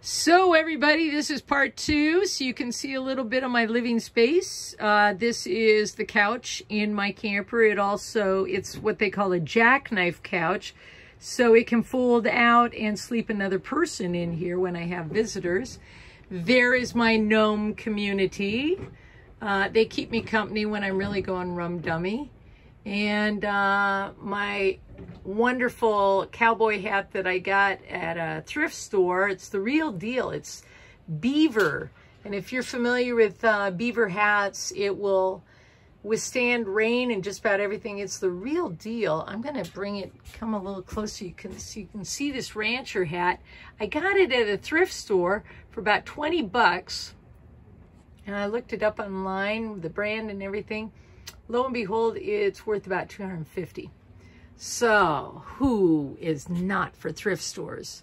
So everybody, this is part two, so you can see a little bit of my living space. Uh, this is the couch in my camper. It also, it's what they call a jackknife couch, so it can fold out and sleep another person in here when I have visitors. There is my gnome community. Uh, they keep me company when I'm really going rum dummy. And uh, my wonderful cowboy hat that I got at a thrift store. It's the real deal. It's beaver. And if you're familiar with uh, beaver hats, it will withstand rain and just about everything. It's the real deal. I'm going to bring it, come a little closer you can, so you can see this rancher hat. I got it at a thrift store for about 20 bucks. And I looked it up online, the brand and everything. Lo and behold, it's worth about 250 so who is not for thrift stores?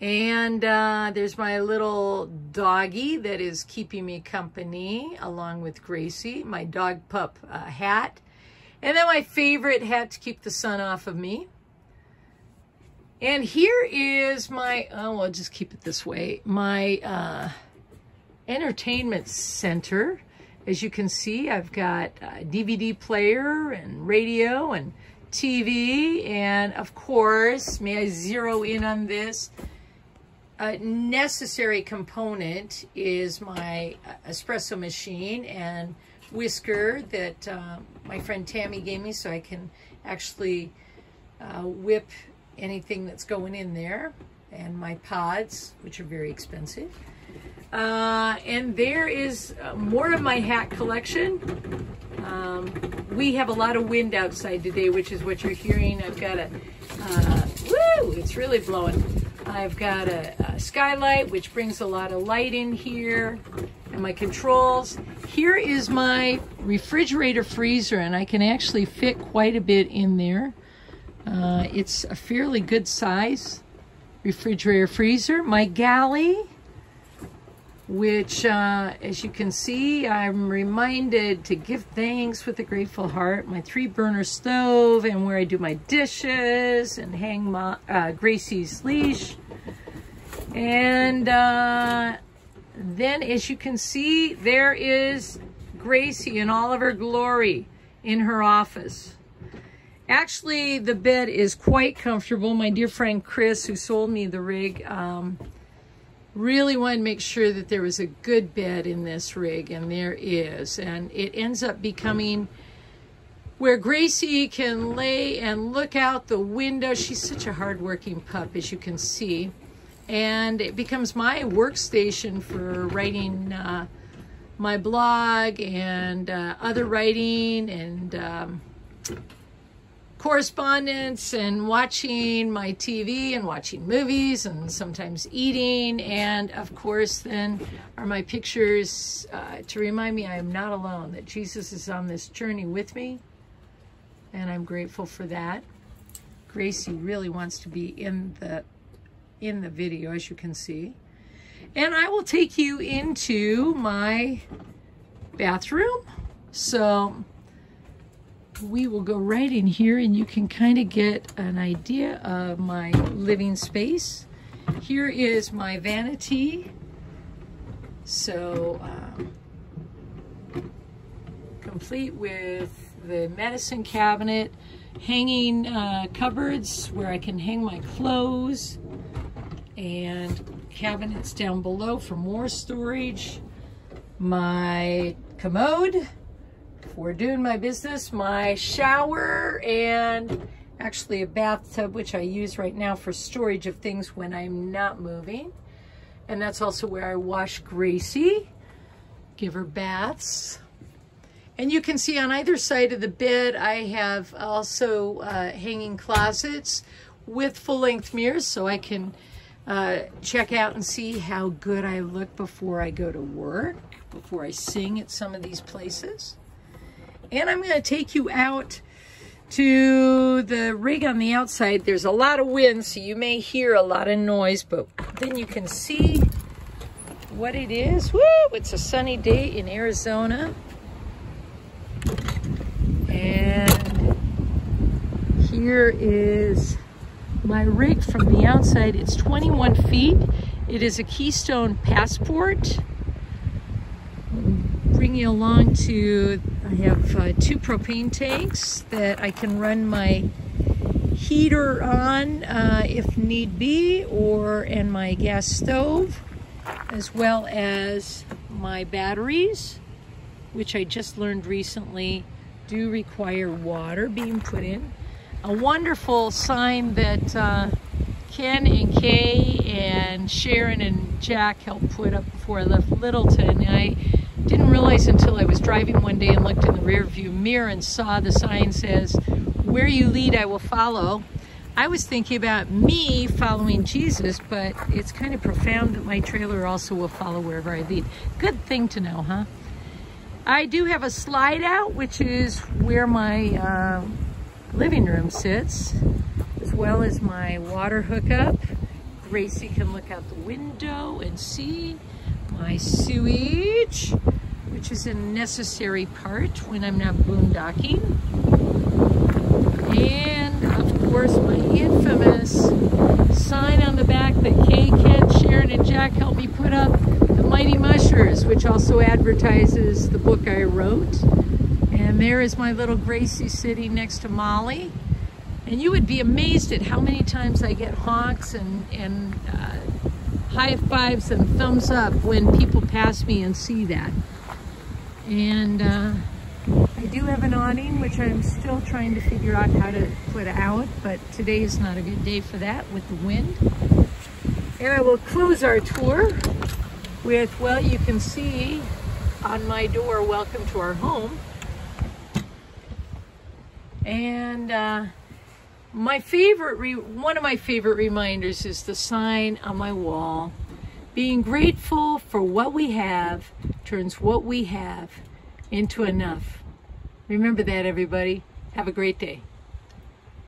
And uh, there's my little doggy that is keeping me company along with Gracie, my dog pup uh, hat. And then my favorite hat to keep the sun off of me. And here is my, oh, I'll just keep it this way, my uh, entertainment center. As you can see, I've got a DVD player and radio and TV, and of course, may I zero in on this? A necessary component is my espresso machine and whisker that uh, my friend Tammy gave me so I can actually uh, whip anything that's going in there and my pods, which are very expensive. Uh, and there is uh, more of my hat collection. Um, we have a lot of wind outside today, which is what you're hearing. I've got a, uh, woo, it's really blowing. I've got a, a, skylight, which brings a lot of light in here, and my controls. Here is my refrigerator freezer, and I can actually fit quite a bit in there. Uh, it's a fairly good size refrigerator freezer. My galley, which, uh, as you can see, I'm reminded to give thanks with a grateful heart. My three burner stove and where I do my dishes and hang my, uh, Gracie's leash. And uh, then, as you can see, there is Gracie in all of her glory in her office. Actually, the bed is quite comfortable. My dear friend Chris, who sold me the rig, um, really wanted to make sure that there was a good bed in this rig, and there is. And it ends up becoming where Gracie can lay and look out the window. She's such a hardworking pup, as you can see. And it becomes my workstation for writing uh, my blog and uh, other writing and um, correspondence and watching my TV and watching movies and sometimes eating. And of course, then are my pictures uh, to remind me I am not alone, that Jesus is on this journey with me. And I'm grateful for that. Gracie really wants to be in the in the video, as you can see. And I will take you into my bathroom. So we will go right in here and you can kind of get an idea of my living space. Here is my vanity. So, uh, complete with the medicine cabinet, hanging uh, cupboards where I can hang my clothes, and cabinets down below for more storage. My commode for doing my business, my shower, and actually a bathtub, which I use right now for storage of things when I'm not moving. And that's also where I wash Gracie, give her baths. And you can see on either side of the bed, I have also uh, hanging closets with full-length mirrors so I can uh, check out and see how good I look before I go to work, before I sing at some of these places. And I'm going to take you out to the rig on the outside. There's a lot of wind, so you may hear a lot of noise, but then you can see what it is. Woo! It's a sunny day in Arizona. And here is my rig from the outside. It's 21 feet It is a Keystone Passport. Bring you along to, I have uh, two propane tanks that I can run my heater on uh, if need be, or and my gas stove, as well as my batteries, which I just learned recently do require water being put in. A wonderful sign that uh, Ken and Kay and Sharon and Jack helped put up before I left Littleton. I didn't realize until I was driving one day and looked in the rear view mirror and saw the sign says, where you lead, I will follow. I was thinking about me following Jesus, but it's kind of profound that my trailer also will follow wherever I lead. Good thing to know, huh? I do have a slide out, which is where my uh, living room sits, as well as my water hookup. Gracie can look out the window and see my sewage, which is a necessary part when I'm not boondocking. And of course, my infamous sign on the back that Kay, Ken, Sharon, and Jack helped me put up, The Mighty Mushers, which also advertises the book I wrote. And there is my little Gracie sitting next to Molly. And you would be amazed at how many times I get honks and, and uh, high fives and thumbs up when people pass me and see that. And uh, I do have an awning, which I'm still trying to figure out how to put out, but today is not a good day for that with the wind. And I will close our tour with, well, you can see on my door, welcome to our home. And uh, my favorite, one of my favorite reminders is the sign on my wall. Being grateful for what we have turns what we have into enough. Remember that, everybody. Have a great day.